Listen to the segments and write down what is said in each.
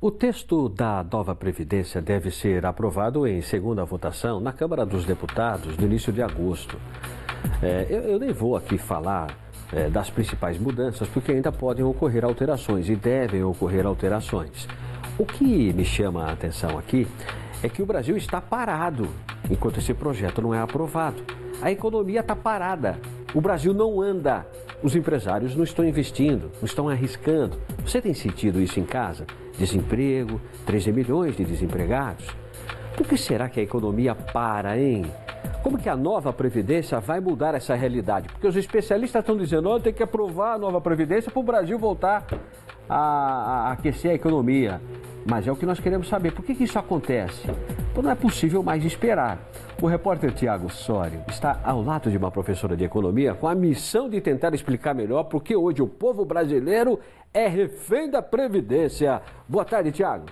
O texto da nova Previdência deve ser aprovado em segunda votação na Câmara dos Deputados no início de agosto. É, eu, eu, nem vou aqui falar é, das principais mudanças, porque ainda podem ocorrer alterações e devem ocorrer alterações. O que me chama a atenção aqui é que o Brasil está parado enquanto esse projeto não é aprovado. A economia está parada. O Brasil não anda. Os empresários não estão investindo, não estão arriscando. Você tem sentido isso em casa? Desemprego, 13 milhões de desempregados. Por que será que a economia para, hein? Como que a nova Previdência vai mudar essa realidade? Porque os especialistas estão dizendo, oh, tem que aprovar a nova Previdência para o Brasil voltar a, a, aquecer a economia. Mas é o que nós queremos saber. Por que, que isso acontece? Então não é possível mais esperar. O repórter Tiago Sorio está ao lado de uma professora de economia com a missão de tentar explicar melhor por que hoje o povo brasileiro é refém da Previdência. Boa tarde, Tiago.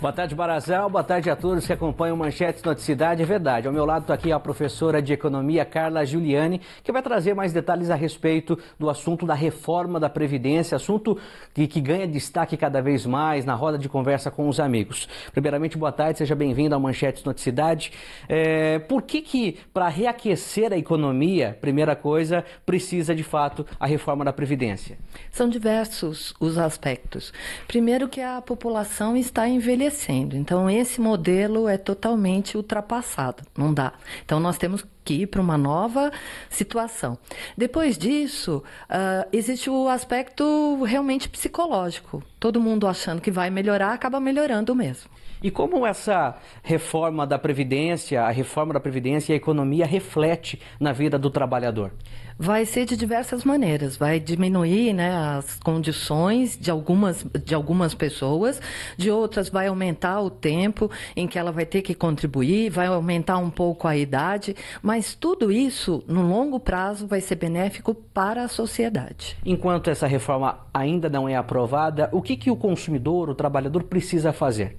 Boa tarde, Barazal. Boa tarde a todos que acompanham Manchetes Noticidade. É verdade. Ao meu lado está aqui a professora de Economia, Carla Giuliani, que vai trazer mais detalhes a respeito do assunto da reforma da Previdência, assunto que, que ganha destaque cada vez mais na roda de conversa com os amigos. Primeiramente, boa tarde, seja bem-vindo ao Manchetes Noticidade. É, por que que, para reaquecer a economia, primeira coisa, precisa de fato a reforma da Previdência? São diversos os aspectos. Primeiro que a população está envelhecendo envelhecendo. Então, esse modelo é totalmente ultrapassado, não dá. Então, nós temos que ir para uma nova situação. Depois disso, uh, existe o aspecto realmente psicológico. Todo mundo achando que vai melhorar, acaba melhorando mesmo. E como essa reforma da Previdência, a reforma da Previdência e a economia reflete na vida do trabalhador? Vai ser de diversas maneiras. Vai diminuir né, as condições de algumas, de algumas pessoas, de outras vai aumentar o tempo em que ela vai ter que contribuir, vai aumentar um pouco a idade, mas tudo isso, no longo prazo, vai ser benéfico para a sociedade. Enquanto essa reforma ainda não é aprovada, o que, que o consumidor, o trabalhador, precisa fazer?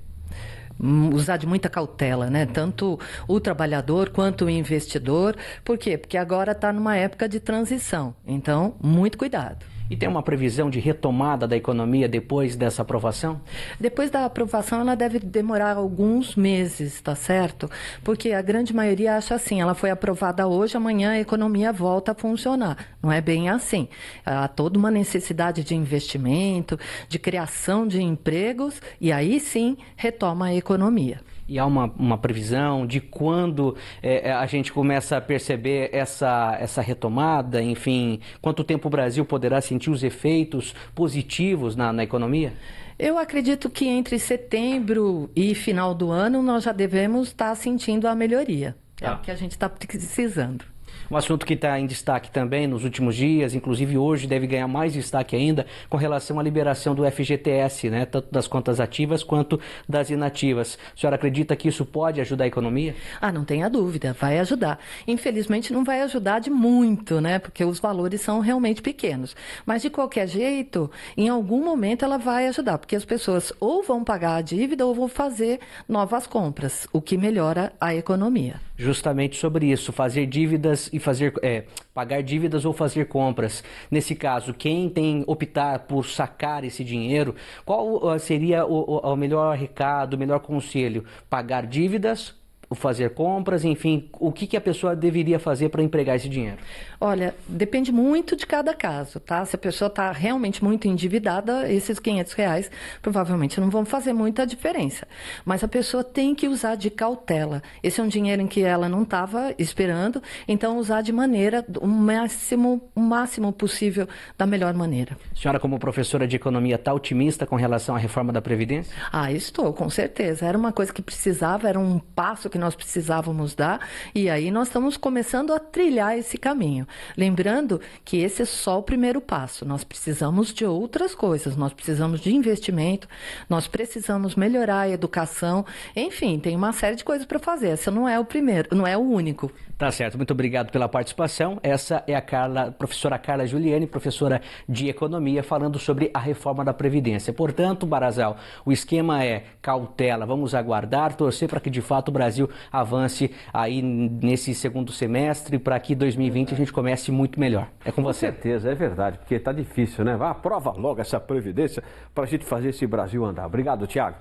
Hum, usar de muita cautela, né? Tanto o trabalhador quanto o investidor. Por quê? Porque agora está numa época de transição. Então, muito cuidado. E tem uma previsão de retomada da economia depois dessa aprovação? Depois da aprovação, ela deve demorar alguns meses, tá certo? Porque a grande maioria acha assim: ela foi aprovada hoje, amanhã a economia volta a funcionar. Não é bem assim. Há toda uma necessidade de investimento, de criação de empregos, e aí sim retoma a economia e há uma, uma previsão de quando é, é, a gente começa a perceber essa, essa retomada? Enfim, quanto tempo o Brasil poderá sentir os efeitos positivos na, na economia? Eu acredito que entre setembro e final do ano nós já devemos estar sentindo a melhoria. É ah. o que a gente está precisando. Um assunto que está em destaque também nos últimos dias, inclusive hoje deve ganhar mais destaque ainda, com relação à liberação do FGTS, né? tanto das contas ativas quanto das inativas. A senhora acredita que isso pode ajudar a economia? Ah, não tenha dúvida, vai ajudar. Infelizmente não vai ajudar de muito, né? Porque os valores são realmente pequenos. Mas de qualquer jeito, em algum momento ela vai ajudar, porque as pessoas ou vão pagar a dívida ou vão fazer novas compras, o que melhora a economia. Justamente sobre isso, fazer dívidas e fazer é, pagar dívidas ou fazer compras. Nesse caso, quem tem optar por sacar esse dinheiro, qual seria o, o, o melhor recado, o melhor conselho? Pagar dívidas fazer compras, enfim, o que, que a pessoa deveria fazer para empregar esse dinheiro? Olha, depende muito de cada caso, tá? Se a pessoa está realmente muito endividada, esses 500 reais provavelmente não vão fazer muita diferença. Mas a pessoa tem que usar de cautela. Esse é um dinheiro em que ela não estava esperando, então usar de maneira o máximo, o máximo possível da melhor maneira. A senhora, como professora de economia, está otimista com relação à reforma da Previdência? Ah, estou, com certeza. Era uma coisa que precisava, era um passo que nós precisávamos dar, e aí nós estamos começando a trilhar esse caminho. Lembrando que esse é só o primeiro passo, nós precisamos de outras coisas, nós precisamos de investimento, nós precisamos melhorar a educação, enfim, tem uma série de coisas para fazer. Essa não é o primeiro, não é o único. Tá certo, muito obrigado pela participação. Essa é a Carla, professora Carla Giuliani, professora de Economia, falando sobre a reforma da Previdência. Portanto, Barazal, o esquema é cautela, vamos aguardar, torcer para que de fato o Brasil Brasil avance aí nesse segundo semestre para que 2020 a gente comece muito melhor. É com você. Com certeza, é verdade, porque está difícil, né? Vá, aprova logo essa Previdência para a gente fazer esse Brasil andar. Obrigado, Tiago.